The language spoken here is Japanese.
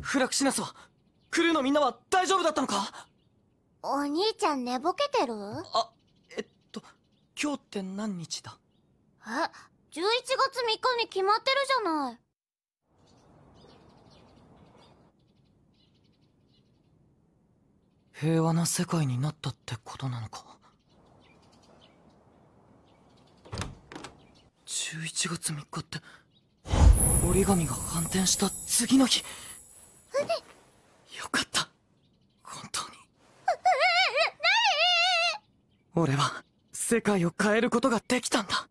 フラクシナスはクルーのみんなは大丈夫だったのか？お兄ちゃん寝ぼけてる？あえっと今日って何日だ？え11月3日に決まってるじゃない。平和な世界になったってことなのか？11月3日って折り紙が反転した次の日。よかった。本当に。俺は世界を変えることができたんだ